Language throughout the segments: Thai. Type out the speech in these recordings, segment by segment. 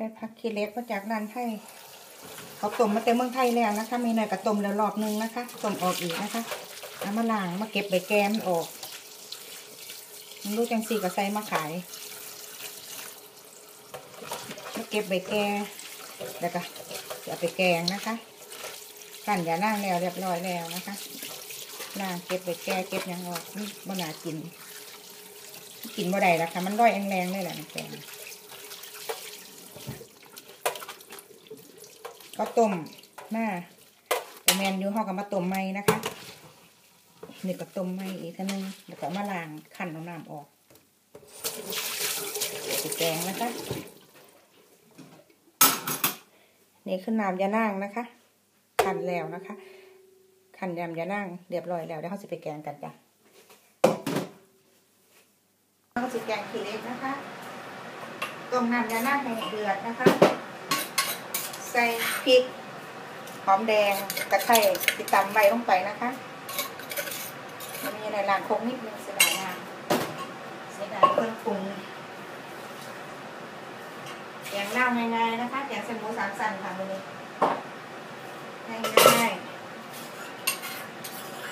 ได้พักคีเล็กมาจากร้านไทยเขาต้มมาแต่เมืองไทยแล้วนะคะ มีหน่อยกระต้มแล้วรอบนึงนะคะต้มออกอีกนะคะเอามาล้างมาเก็บใบแกมออกมันรู้จังสีก็ใส่มาขายมาเก็บใบแกแล้วก็จะเอาไปแกงนะคะกั่นยานั่งแล้วเรียบร้อยแล้วนะคะล้างเก็บใบแกเก็บยังออกนี่บ่น่ากิน กินบ่ได้แล้วค่ะมันร่อยแรงๆเลยแหละน้ำแกง ก็ต้มหน้าแต่แมนอยูห่อกับมาต้มไหมนะคะนี่ก็ต้มไหมอีกทีนึงแล้วก็มาล้างขันน้ำออกใส่แกงนะคะนี่คือน้ำยานั่งนะคะขันแล้วนะคะขันยำยานั่งเรียบร้อยแล้วเดี๋ยวเขาจะไปแกงกันจ้ะเราจะแกงขี้เล็กนะคะต้มน้ำยาหน้าให้เดือดนะคะ ใส่พริกหอมแดงตะไคร้ติดตำใบลงไปนะคะมันมีในรางโคงนิดนึงเสียดายงานเสียดายเครื่องปรุงแกงเน่าง่ายๆนะคะแกงเส้นหมูสามสันค่ะวันนี้ง่ายๆ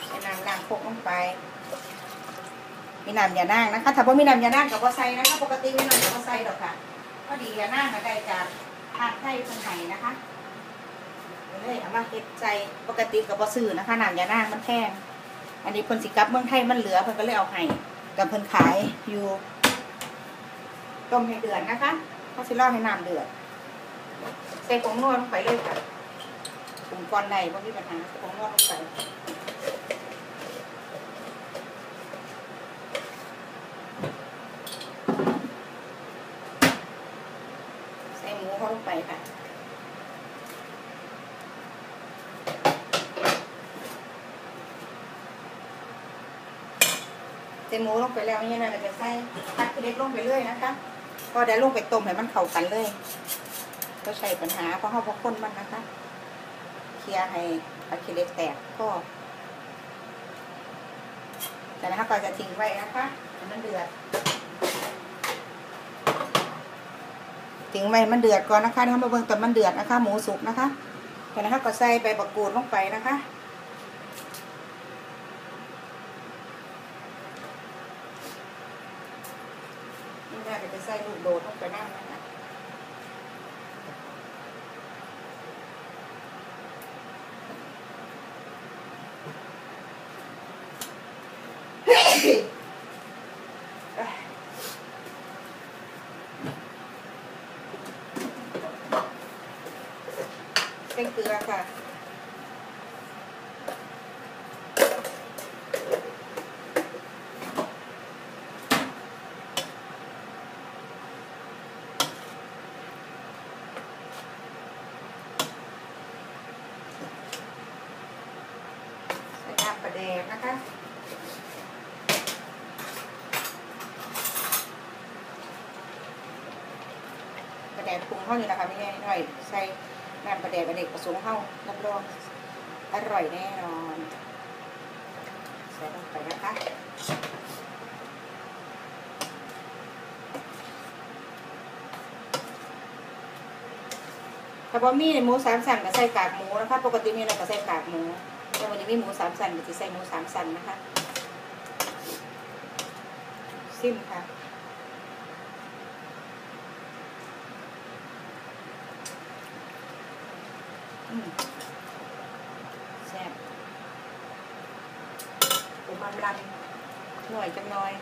ใส่น้ำล้างโคกลงไป มีน้ำยานั่งนะคะ ถ้าว่ามีน้ำยานั่งกับว่าใส่นะคะ ปกติไม่น้ำกับว่าใส่หรอกค่ะ ก็ดียานั่งก็ได้จาก ทานไทยคนไทยนะคะเลยเอามาเฮ็ดใจปกติกับว่าซื้อนะคะหน้ำยาหนั่งมันแพงอันนี้เพิ่นสิกับเมืองไทยมันเหลือเพิ่นก็เลยเอาให้กับเพิ่นขายอยู่ ต้มให้เดือดนะคะเขาสิรอให้น้ำเดือดใส่ผงนวดลงไปเลยค่ะผงก้อนใดบ่มีปัญหาผงนวดลงไป ส่หมูเข้าลงไปค่ะใส่หมูลงไปแล้วนี่นะเราจะใส่ผัดเล็กลงไปเรื่อยนะคะก็เดี๋ยวลงไปต้มให้มันเข้ากันเลยก็ใช้ปัญหาเพราะเขาพกคนมันนะคะเคลียร์ให้ผัดขี้เล็กแตกก็แต่นะคะก็จะทิ้งไว้นะคะมันเดือด ถึงไว้มันเดือดก่อนนะคะทำมาเบิ่งตอนมันเดือดนะคะ หมูสุกนะคะแต่นะคะก็ใส่ใบบักกูดลงไปนะคะนี่แม่ก็จะใส่ลูกโดดลงไปนั่นนะคะ ใส่เกลือค่ะใส่น้ำปลาแดงนะคะปลาแดงปรุงเท่านี้นะคะไม่ใช่หน่อยใส่ น้ำปลาแดงปลาเด็กผสมเข้ารับรองอร่อยแน่นอนใส่ลงไปนะคะถ้าบะหมี่หมูสามสันก็ใส่กากหมูนะคะ ปกติมีอะไรก็ใส่กากหมูแต่วันนี้มีหมูสามสันก็จะใส่หมูสามสันนะคะซิมค่ะ อืม แซ่บปูมันลันหน่อยจังน้อย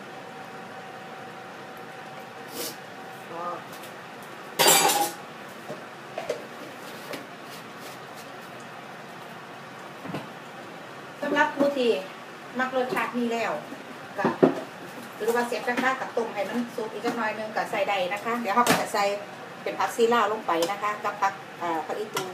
ก็สำหรับผู้ที่มักรสชาตินี้แล้วก็หรือว่าเสียบกระทะกับต้มให้มันสุกอีกจักหน่อยหนึงก็ใส่ได้นะคะ เดี๋ยวเขาก็จะใส่เป็นผักซีล่าลงไปนะคะ กับผักอ่าผักอีตู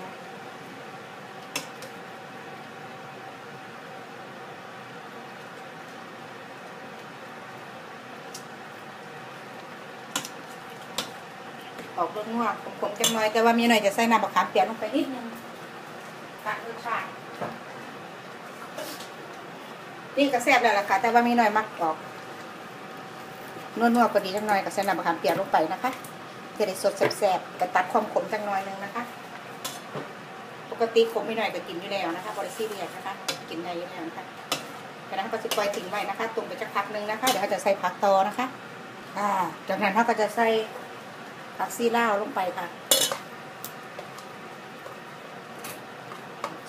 ออกรสนัวขมๆจังหน่อย แต่ว่ามีหน่อยจะใส่น้ำมะขามเปียกลงไปนิดนึงตัดรสชาตินี่ก็แซ่บแล้วล่ะค่ะ แต่ว่ามีหน่อยมักออกนวดๆก็ดีจังหน่อยก็ใส่น้ำมะขามเปียกลงไปนะคะพื่อได้สดแซ่บๆแต่ตัดความขมจังน้อยนึงนะคะ ปกติขมไม่หน่อยก็กินอยู่แล้วนะคะบริซีเรียนะคะ กินได้อยู่แล้วนะคะจากนั้นก็จะปล่อยทิ้งไว้นะคะตุ่มไปจักพักหนึงนะคะ เดี๋ยวเราจะใส่ผักต่อนะคะ อ่า จากนั้นเราก็จะใส่ ผักซีล่าวลงไปค่ะ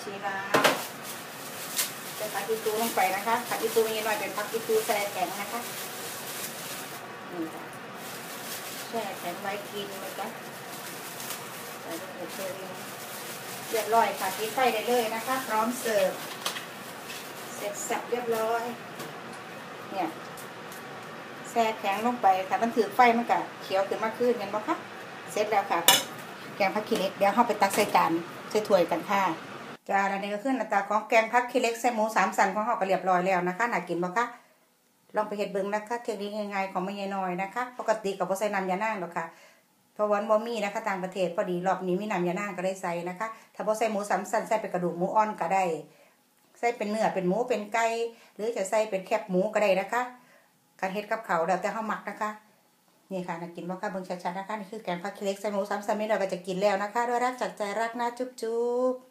ชีลาวใส่ผักอีตูลงไปนะคะ ผักอีตูมีหน่อยเป็นผักอีตูแช่แข็งนะคะนี่ค่ะแช่แข็งไว้กินเลยจ้ะใส่ลงไปเทเรียเรียบร้อยค่ะทิ้งไฟได้เลยนะคะ พร้อมเสิร์ฟเสร็จสับเรียบร้อย เนี่ย แช่แข็งลงไปค่ะมันถือไฟมันก็เขียวขึ้นมาขึ้นเห็นไหมคะเสร็จแล้วค่ะครับแกงผักขี้เล็กเดี๋ยวเราไปตักใส่จานใส่ถ้วยกันค่ะจานอันนี้ก็ขึ้นหน้าตาของแกงผักขี้เล็กใส่หมูสามสันของเราก็เรียบร้อยแล้วนะคะน่ากินบ่คะลองไปเฮ็ดเบิ่งนะคะเทคนิคง่ายๆของแม่ยายน้อยนะคะ ปกติก็บ่ใส่น้ำยานางหรอกค่ะเพราะวันบ่มีนะคะต่างประเทศพอดีรอบนี้มีน้ำยานางก็ได้ใส่นะคะ ถ้าบ่ใส่หมูสามสันใส่เป็นกระดูกหมูอ่อนก็ได้ ใส่เป็นเนื้อเป็นหมูเป็นไก่หรือจะใส่เป็นแคบหมูก็ได้นะคะ การเฮ็ดกับเขาแล้วแต่เขาหมักนะคะ นี่ค่ะนะกินบ่ค่ะเบิ่งชัดๆนะคะนี่คือแกงผักเล็กใส่หมูสามสันไม่น้อยก็จะกินแล้วนะคะ ด้วยรักจากใจรักนะจุ๊บๆ